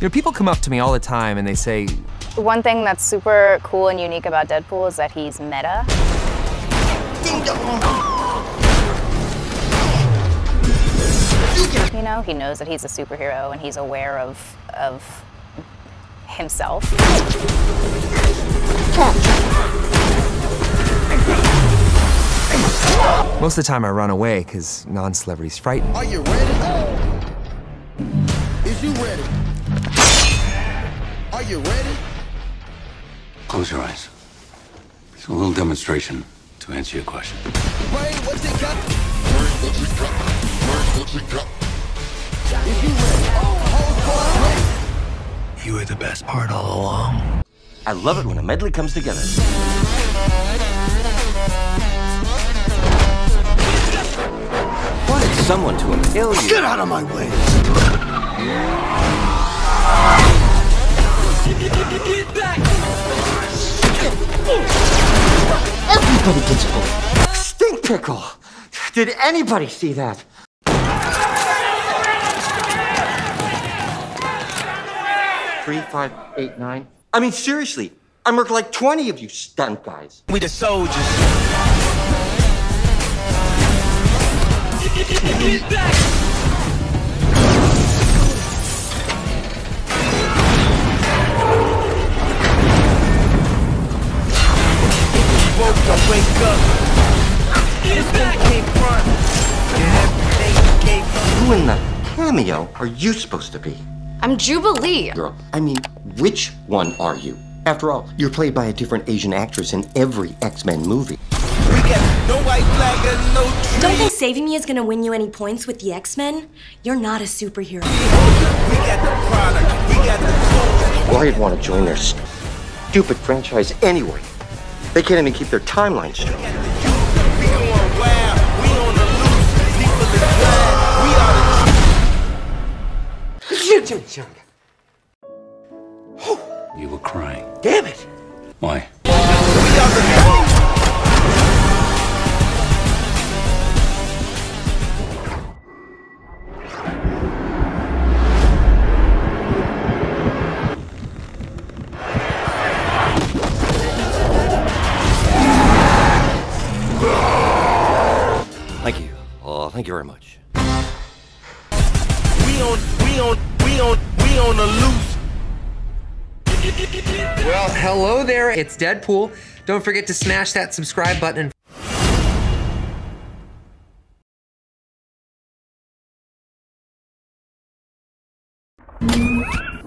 You know, people come up to me all the time and they say, One thing that's super cool and unique about Deadpool is that he's meta. You know, he knows that he's a superhero and he's aware of of himself. most of the time I run away because non celebrities frighten me. Are you ready? You ready? Close your eyes. It's a little demonstration to answer your question. Brain, what you got? Brain, what you got? Brain, what you got? Is you ready? Whole oh, squad ready? You were the best part all along. I love it when a medley comes together. Wanted someone to impale you. Get out of my way! Everybody gets a stink pickle. Did anybody see that? Three, five, eight, nine. I mean, seriously, I'm working like 20 of you stunt guys. We the soldiers. Woke up, wake up. It's back. Came front. And Who in the cameo are you supposed to be? I'm Jubilee. Girl, I mean, which one are you? After all, you're played by a different Asian actress in every X-Men movie. We got no white flag and no tree. Don't think saving me is gonna win you any points with the X-Men? You're not a superhero. We got the product. We got the Why'd you want to join their stupid franchise anyway? They can't even keep their timeline straight. We going wild. We on the loose. People is blind. We are the You were crying. Damn it! Why? Thank you very much. We on, we on, we on, we on the loose. Well, hello there. It's Deadpool. Don't forget to smash that subscribe button and